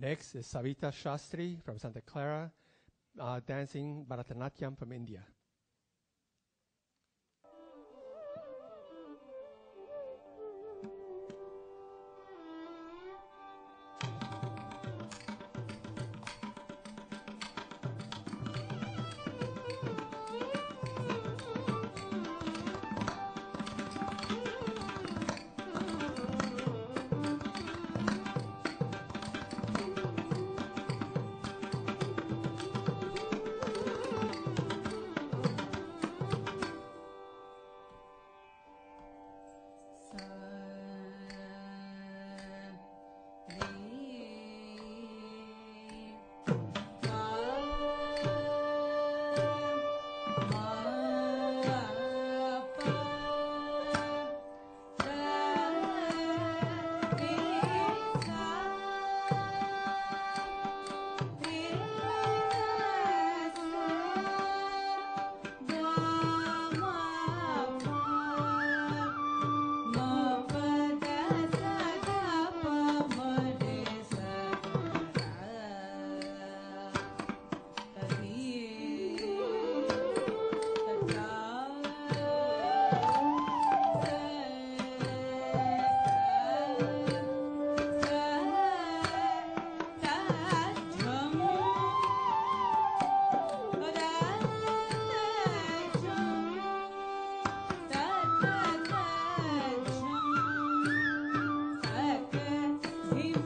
Next is Savita Shastri from Santa Clara, uh, dancing Bharatanatyam from India. Give me